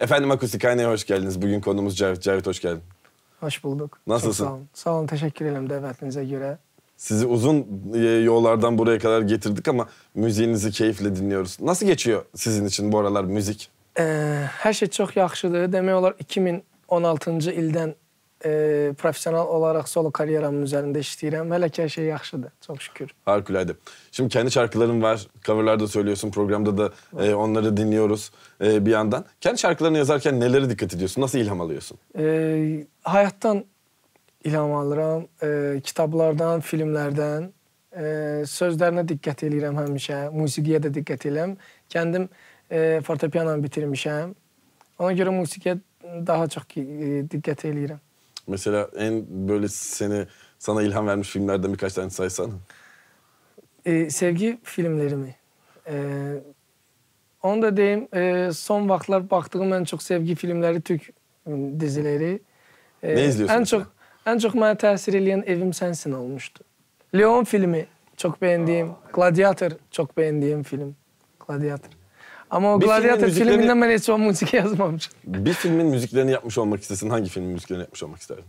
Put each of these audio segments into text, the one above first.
Efendim Akustikhane'ye hoş geldiniz. Bugün konumuz Cavit. Cavit hoş geldin. Hoş bulduk. Nasılsın? Çok sağ olun. Sağ olun. Teşekkür ederim davetinize göre. Sizi uzun e, yollardan buraya kadar getirdik ama müziğinizi keyifle dinliyoruz. Nasıl geçiyor sizin için bu aralar müzik? Ee, her şey çok yaxşıdır. Demək olar 2016-cı ildən e, profesional olaraq solo kariyeramın üzərində işləyirəm. Hələ ki hər şey yaxşıdır. Çox şükür. Harikulade. Şimdi kendi şarkıların var. Coverlarda söylüyorsun. Programda da e, onları dinliyoruz e, bir yandan. Kendi şarkılarını yazarken nelere dikkat ediyorsun? Nasıl ilham alıyorsun? Ee, həyatdan ilham alıram, e, kitablardan, filmlərdən. E, sözlərinə diqqət edirəm həmişə, musiqiyə də diqqət edirəm. Kendim e, fortepiano bitirmişəm. Ona görə musiqiyə daha çox e, diqqət edirəm. Mesela en böyle seni sana ilham vermiş filmlerden birkaç tane saysana. E, sevgi filmlerimi. E, onu da deyim, e, son vaxtlar baxdığım ən çox sevgi filmləri Türk m, diziləri. E, Ne izliyorsun mesela? çox ən çox mənə təsir edən Evim Sənsin olmuşdu. Leon filmi çok beğendiğim, Gladiator çok beğendiğim film. Gladiator. Ama o Bir Gladiator müziklerini- filminden ben hiç o müzik yazmamışım. Bir filmin müziklerini yapmış olmak istesin. Hangi filmin müziklerini yapmış olmak isterdin?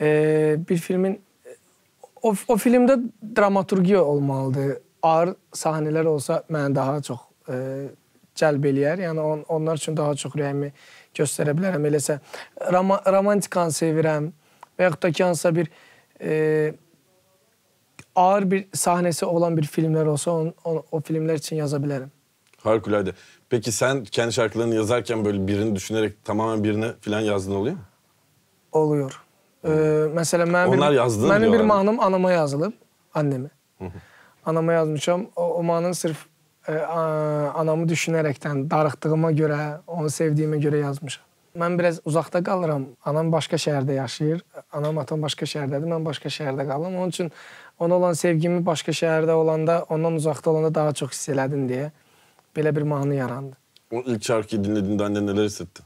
Ee, bir filmin o, o filmde dramaturgiya olmalıdır. Ağır sahneler olsa mənə daha çox e, cəlb eləyər. Yəni on, onlar üçün daha çox ürəyimi göstərə bilərəm. Eləsə roma, romantikanı sevirəm və yaxud da ki hansısa bir e, ağır bir sahnesi olan bir filmlər olsa on, o, o filmlər üçün yaza bilərəm. Harikulade. Peki sen kendi şarkılarını yazarken böyle birini düşünerek tamamen birine falan yazdığın oluyor mu? Oluyor. Ee, mesela ben Onlar bir, yazdığını benim bir diyorlar mahnım anama yazılıb, anneme. Anama yazmışam. O, o mahnını sırf e, a- anamı düşünerekten, darıxdığıma göre, onu sevdiğime göre yazmışam. Ben biraz uzakta kalıram. Anam başka şehirde yaşayır. Anam atam başka şehirdədir. Ben başka şehirde kalıram. Onun için ona olan sevgimi başka şehirde olanda, ondan uzakta olanda daha çok hiss elədim diye böyle bir mahnı yarandı. O ilk şarkıyı dinlediğinde annen neler hissetti?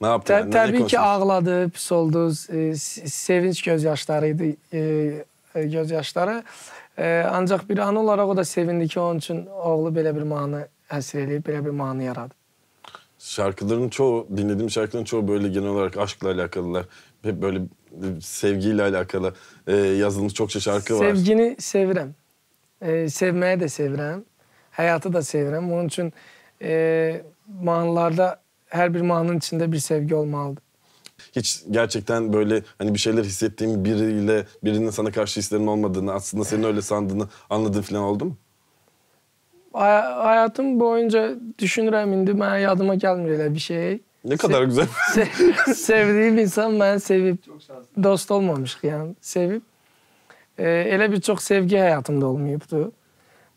Ne yaptı? Tə, yani? Təbii ki, ağladı, pis oldu. E, sevinç gözyaşlarıydı, e, e, gözyaşları. E, ancaq bir an olaraq o da sevindi ki, onun üçün oğlu belə bir mahnı əsr eləyib, belə bir mahnı yaradı. Şarkıların çoğu, dinlediğim şarkıların çoğu böyle genel olarak aşkla alakalılar. Hep böyle e, sevgiyle alakalı e, yazılmış çokça şarkı var. Sevgini sevirəm. E, sevməyi də sevirəm. Həyatı da sevirəm. Onun üçün e, mahnılarda hər bir mahnının içində bir sevgi olmalıdır. Hiç gerçekten böyle hani bir şeyler hissettiğin biriyle birinin sana karşı hislerin olmadığını, aslında senin öyle sandığını anladığın falan oldu mu? Hay- Həyatım boyunca düşünürəm indi mənə yadıma gəlmir elə bir şey. Ne kadar güzel. Se- sevdiğim insan mən sevib dost olmamışıq yəni sevib e, elə bir çox sevgi həyatımda olmayıbdı.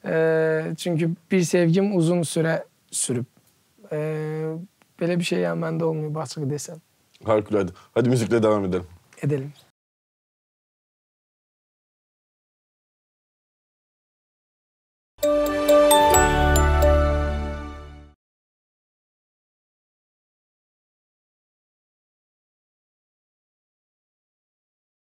E, çünki bir sevgim uzun sürə sürüb. E, belə bir şey yəni məndə olmayıb açıq desəm. Harikulade. Hadi müzikle devam edelim. Edelim.